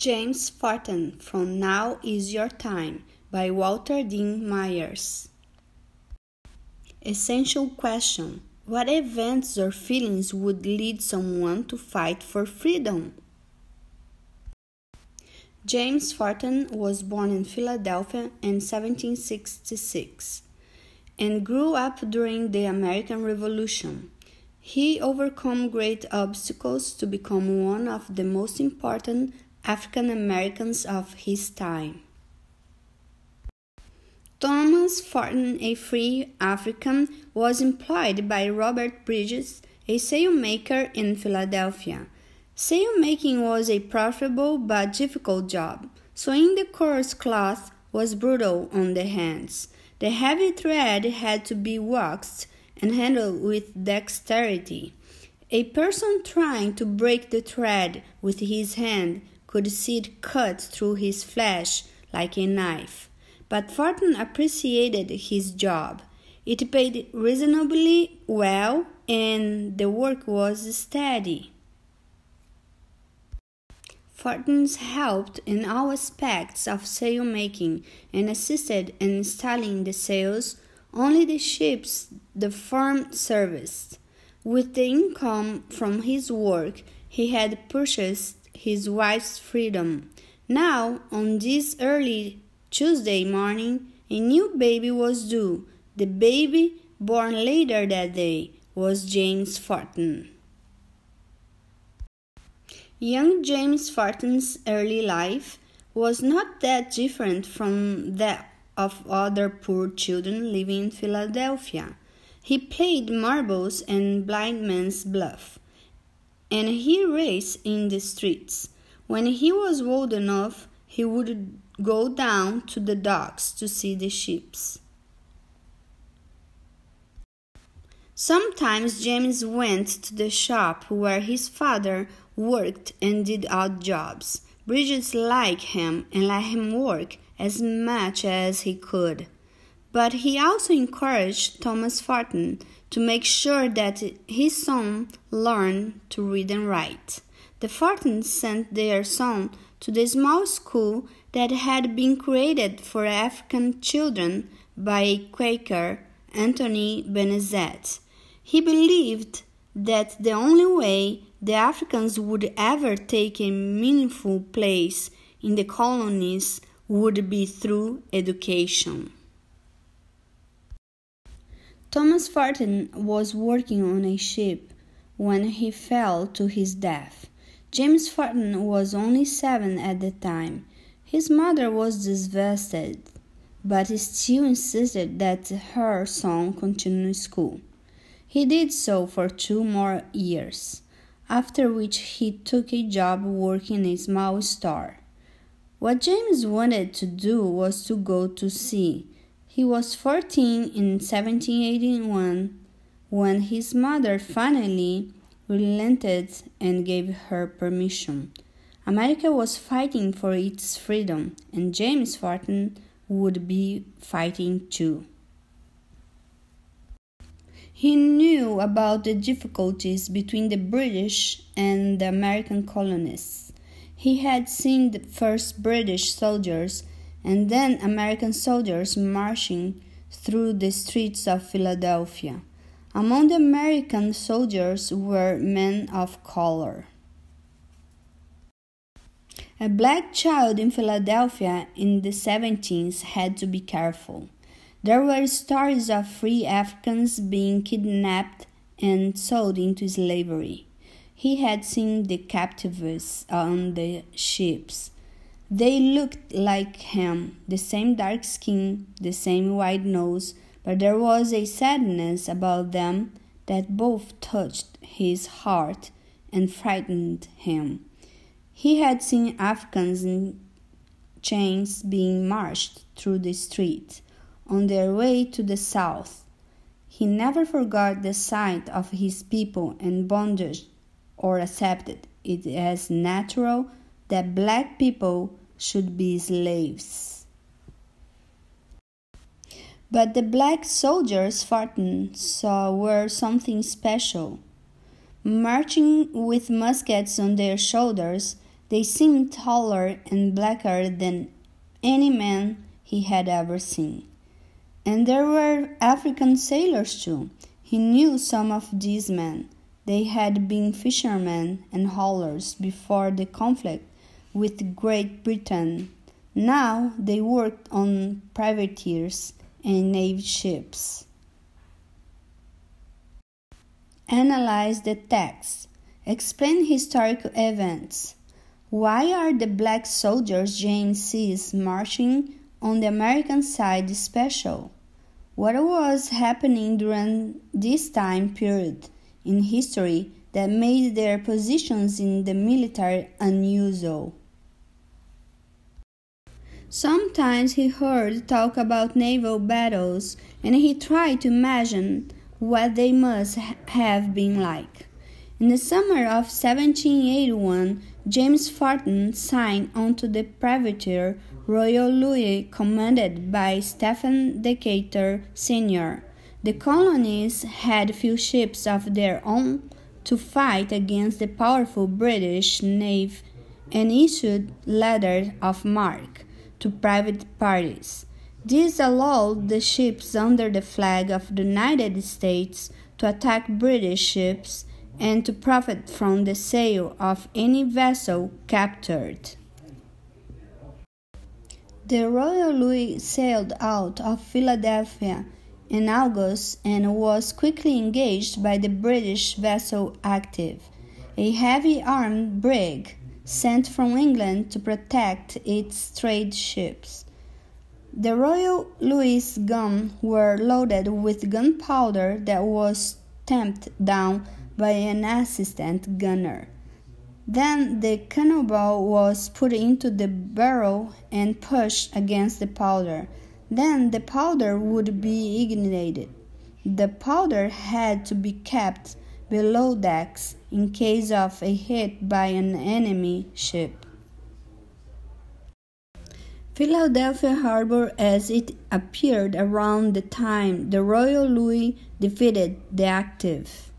James Forten from Now Is Your Time by Walter Dean Myers. Essential question What events or feelings would lead someone to fight for freedom? James Forten was born in Philadelphia in 1766 and grew up during the American Revolution. He overcome great obstacles to become one of the most important African Americans of his time. Thomas Forten, a free African, was employed by Robert Bridges, a sailmaker in Philadelphia. Sailmaking was a profitable but difficult job. Sewing the coarse cloth was brutal on the hands. The heavy thread had to be waxed and handled with dexterity. A person trying to break the thread with his hand could see it cut through his flesh like a knife. But Forten appreciated his job. It paid reasonably well and the work was steady. Forten's helped in all aspects of sail making and assisted in installing the sails only the ships the firm serviced. With the income from his work, he had purchased his wife's freedom. Now, on this early Tuesday morning, a new baby was due. The baby, born later that day, was James Forten. Young James Forten's early life was not that different from that of other poor children living in Philadelphia. He played marbles and blind man's buff and he raced in the streets. When he was old enough, he would go down to the docks to see the ships. Sometimes James went to the shop where his father worked and did odd jobs. Bridges liked him and let him work as much as he could. But he also encouraged Thomas Forten to make sure that his son learned to read and write. The Fortens sent their son to the small school that had been created for African children by a Quaker, Anthony Benezet. He believed that the only way the Africans would ever take a meaningful place in the colonies would be through education. Thomas Forten was working on a ship when he fell to his death. James Forten was only seven at the time. His mother was devastated, but still insisted that her son continue school. He did so for two more years, after which he took a job working in a small store. What James wanted to do was to go to sea he was 14 in 1781 when his mother finally relented and gave her permission. America was fighting for its freedom, and James Forten would be fighting too. He knew about the difficulties between the British and the American colonists. He had seen the first British soldiers and then American soldiers marching through the streets of Philadelphia. Among the American soldiers were men of color. A black child in Philadelphia in the 70s had to be careful. There were stories of free Africans being kidnapped and sold into slavery. He had seen the captives on the ships they looked like him, the same dark skin, the same wide nose, but there was a sadness about them that both touched his heart and frightened him. He had seen Africans in chains being marched through the street on their way to the south. He never forgot the sight of his people in bondage or accepted it as natural that black people should be slaves. But the black soldiers Forten saw were something special. Marching with muskets on their shoulders, They seemed taller and blacker than any man he had ever seen. And there were African sailors too. He knew some of these men. They had been fishermen and haulers before the conflict with Great Britain. Now they worked on privateers and navy ships. Analyze the text. Explain historical events. Why are the black soldiers James sees marching on the American side special? What was happening during this time period in history that made their positions in the military unusual? Sometimes he heard talk about naval battles and he tried to imagine what they must have been like. In the summer of 1781, James Forten signed onto the privateer Royal Louis, commanded by Stephen Decatur Sr. The colonies had few ships of their own to fight against the powerful British navy and issued letters of marque to private parties. This allowed the ships under the flag of the United States to attack British ships and to profit from the sale of any vessel captured. The Royal Louis sailed out of Philadelphia in August and was quickly engaged by the British vessel Active, a heavy armed brig sent from England to protect its trade ships. The Royal Louis guns were loaded with gunpowder that was tamped down by an assistant gunner. Then the cannonball was put into the barrel and pushed against the powder. Then the powder would be ignited. The powder had to be kept below decks in case of a hit by an enemy ship. Philadelphia Harbor as it appeared around the time the Royal Louis defeated the Active.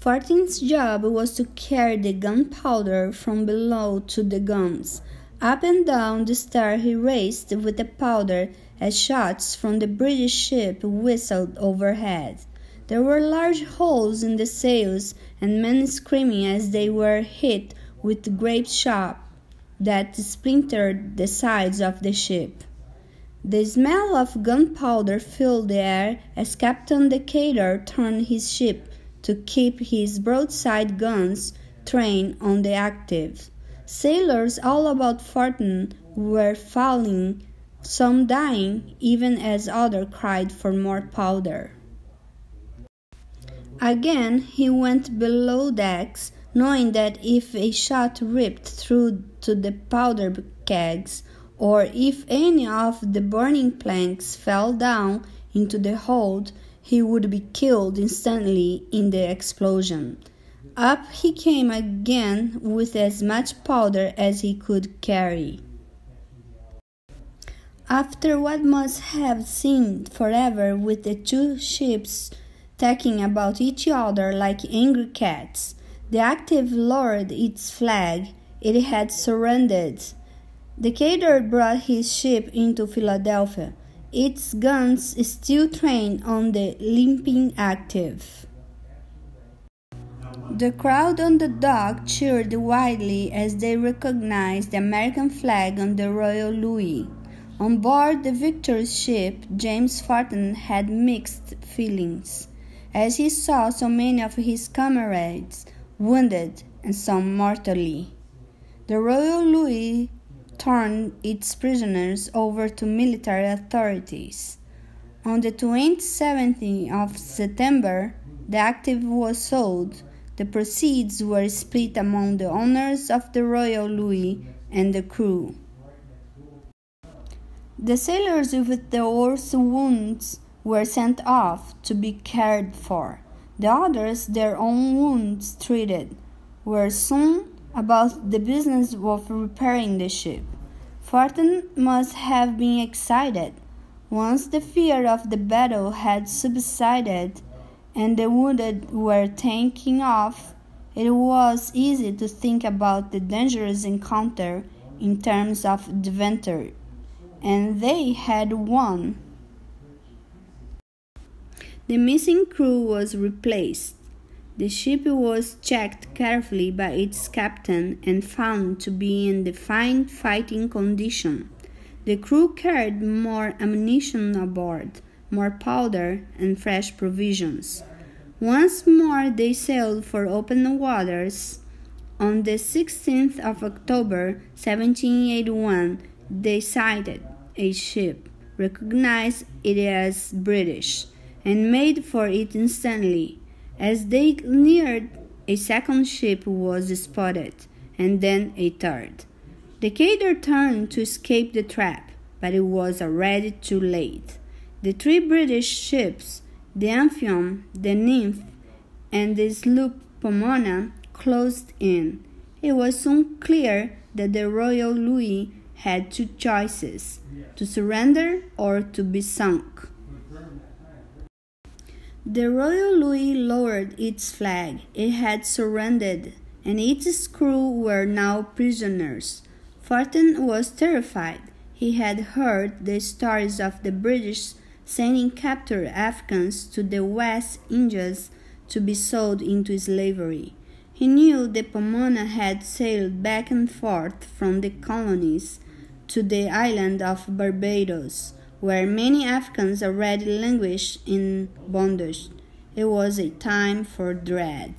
Forten's job was to carry the gunpowder from below to the guns. Up and down the stair he raced with the powder as shots from the British ship whistled overhead. There were large holes in the sails and men screaming as they were hit with grape shot that splintered the sides of the ship. The smell of gunpowder filled the air as Captain Decatur turned his ship to keep his broadside guns trained on the active. Sailors all about Forten were falling, some dying, even as others cried for more powder. Again he went below decks knowing that if a shot ripped through to the powder kegs, or if any of the burning planks fell down into the hold, he would be killed instantly in the explosion. Up he came again with as much powder as he could carry. After what must have seemed forever with the two ships tacking about each other like angry cats, the Active lowered its flag. It had surrendered. Decatur brought his ship into Philadelphia, its guns still trained on the limping Active. The crowd on the dock cheered wildly as they recognized the American flag on the Royal Louis. On board the victorious ship, James Forten had mixed feelings, as he saw so many of his comrades wounded, and some mortally. The Royal Louis turned its prisoners over to military authorities. On the 27th of September, the active was sold. The proceeds were split among the owners of the Royal Louis and the crew. The sailors with the worst wounds were sent off to be cared for. The others, their own wounds treated, were soon about the business of repairing the ship. Forten must have been excited. Once the fear of the battle had subsided and the wounded were taken off, It was easy to think about the dangerous encounter in terms of adventure, and they had won. The missing crew was replaced. The ship was checked carefully by its captain and found to be in the fine fighting condition. The crew carried more ammunition aboard, more powder, and fresh provisions. Once more they sailed for open waters. On the 16th of October 1781, they sighted a ship, recognized it as British, and made for it instantly. As they neared, a second ship was spotted, and then a third. Decatur turned to escape the trap, but it was already too late. The three British ships the Amphion, the Nymph, and the sloop Pomona closed in. It was soon clear that the Royal Louis had two choices to surrender or to be sunk. The Royal Louis lowered its flag. It had surrendered, and its crew were now prisoners. Forten was terrified. He had heard the stories of the British sending captured Africans to the West Indies to be sold into slavery. He knew the Pomona had sailed back and forth from the colonies to the island of Barbados, where many Africans already languished in bondage. It was a time for dread.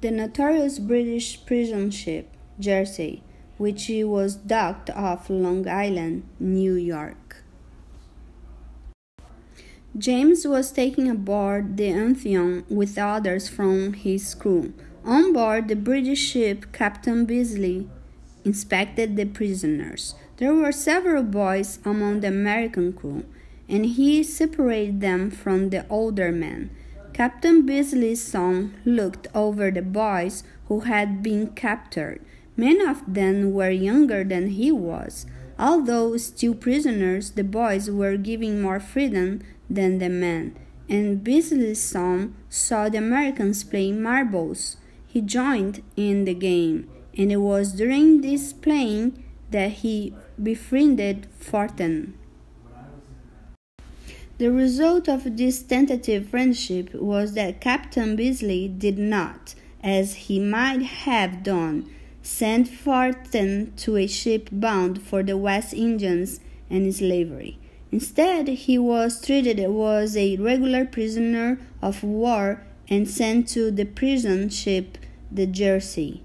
The notorious British prison ship, Jersey, which was docked off Long Island, New York. James was taken aboard the Amphion with others from his crew. On board the British ship, Captain Beasley inspected the prisoners. There were several boys among the American crew, and he separated them from the older men. Captain Beasley's son looked over the boys who had been captured. Many of them were younger than he was. Although still prisoners, the boys were given more freedom than the men, and Beasley's son saw the Americans playing marbles. He joined in the game, and it was during this playing that he befriended Forten. The result of this tentative friendship was that Captain Beasley did not, as he might have done, send Forten to a ship bound for the West Indies and slavery. Instead, he was treated as a regular prisoner of war and sent to the prison ship, the Jersey.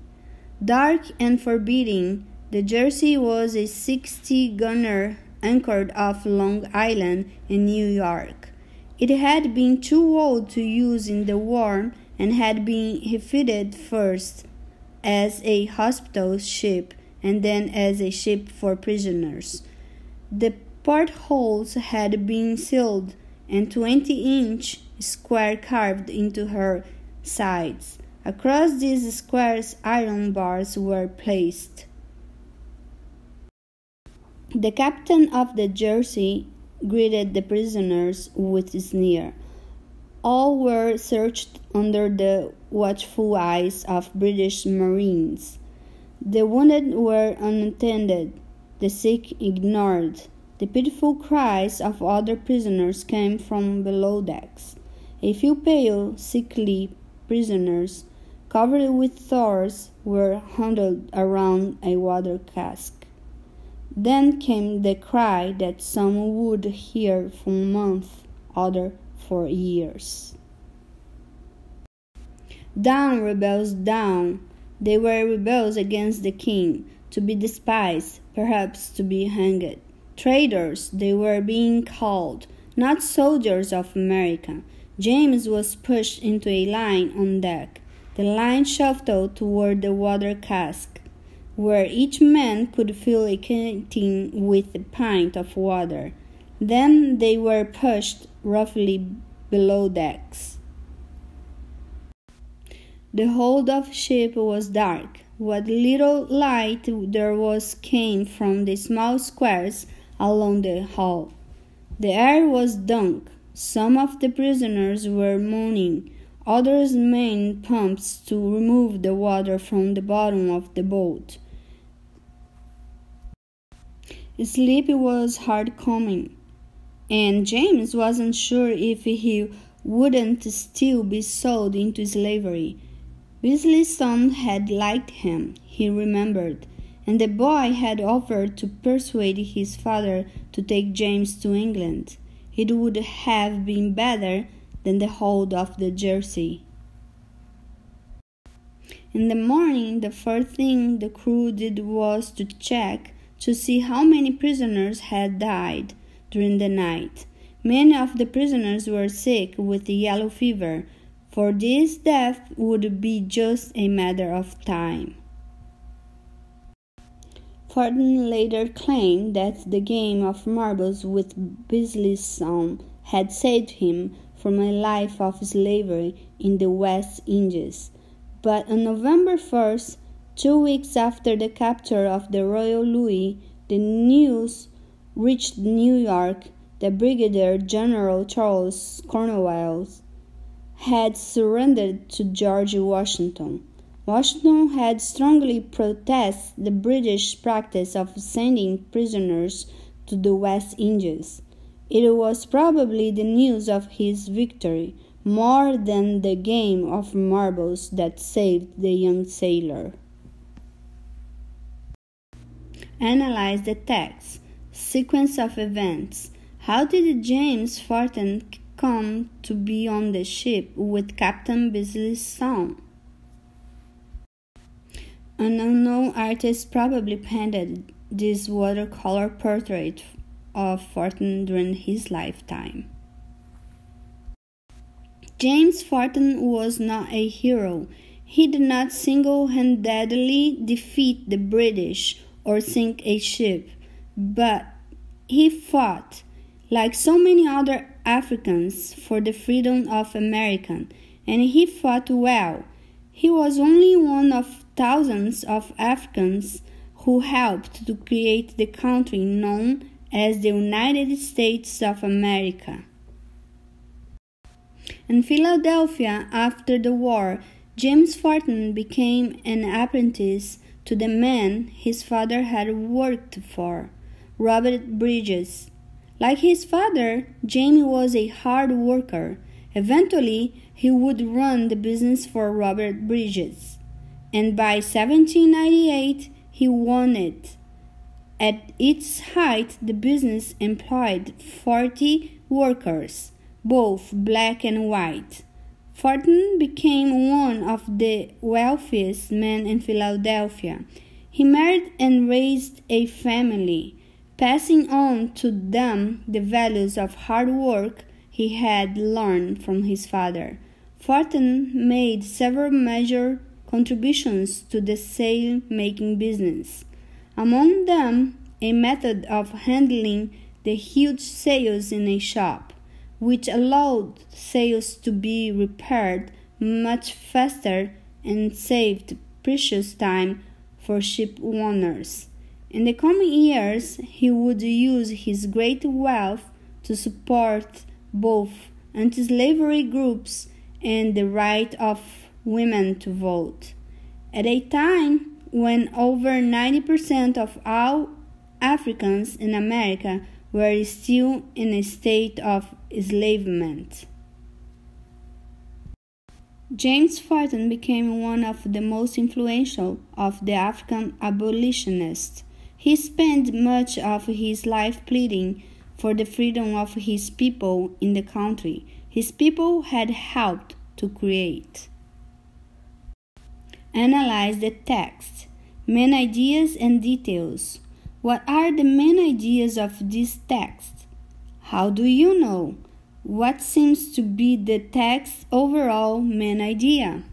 Dark and forbidding, the Jersey was a 60 gunner anchored off Long Island in New York. It had been too old to use in the war and had been refitted first as a hospital ship and then as a ship for prisoners. The Portholes had been sealed and 20 inch square carved into her sides. Across these squares, iron bars were placed. The captain of the Jersey greeted the prisoners with a sneer. All were searched under the watchful eyes of British Marines. The wounded were unattended, the sick ignored. The pitiful cries of other prisoners came from below decks. A few pale, sickly prisoners, covered with thorns, were huddled around a water cask. Then came the cry that some would hear for months, others for years. Down, rebels, down! They were rebels against the king, to be despised, perhaps to be hanged. Traitors, they were being called, not soldiers of America. James was pushed into a line on deck. The line shuffled toward the water cask, where each man could fill a canteen with a pint of water. Then they were pushed roughly below decks. The hold of ship was dark. What little light there was came from the small squares along the hull. The air was dank. Some of the prisoners were moaning. others manned pumps to remove the water from the bottom of the boat. Sleep was hard coming, and James wasn't sure if he wouldn't still be sold into slavery. Beasley's son had liked him, he remembered, and the boy had offered to persuade his father to take James to England. It would have been better than the hold of the Jersey. In the morning, the first thing the crew did was to check to see how many prisoners had died during the night. Many of the prisoners were sick with the yellow fever, for this death would be just a matter of time. Forten later claimed that the game of marbles with Beasley's son had saved him from a life of slavery in the West Indies. But on November 1st, two weeks after the capture of the Royal Louis, the news reached New York that Brigadier General Charles Cornwallis had surrendered to George Washington. Washington had strongly protested the British practice of sending prisoners to the West Indies. It was probably the news of his victory more than the game of marbles that saved the young sailor. Analyze the text, sequence of events. How did James Forten come to be on the ship with Captain Beasley's son? An unknown artist probably painted this watercolor portrait of Forten during his lifetime. James Forten was not a hero. He did not single handedly defeat the British or sink a ship, but he fought, like so many other Africans, for the freedom of America, and he fought well. He was only one of thousands of Africans who helped to create the country known as the United States of America. In Philadelphia, after the war, James Forten became an apprentice to the man his father had worked for, Robert Bridges. Like his father, Jamie was a hard worker. Eventually, he would run the business for Robert Bridges and by 1798 he won it. At its height, the business employed 40 workers, both black and white. Forten became one of the wealthiest men in Philadelphia. He married and raised a family, passing on to them the values of hard work he had learned from his father. Forten made several major contributions to the sail making business. Among them, a method of handling the huge sails in a shop, which allowed sails to be repaired much faster and saved precious time for ship owners. In the coming years, he would use his great wealth to support both anti slavery groups and the right of women to vote. At a time when over 90% of all Africans in America were still in a state of enslavement. James Forten became one of the most influential of the African abolitionists. He spent much of his life pleading for the freedom of his people in the country his people had helped to create. Analyze the text. Main ideas and details. What are the main ideas of this text? How do you know? What seems to be the text's overall main idea?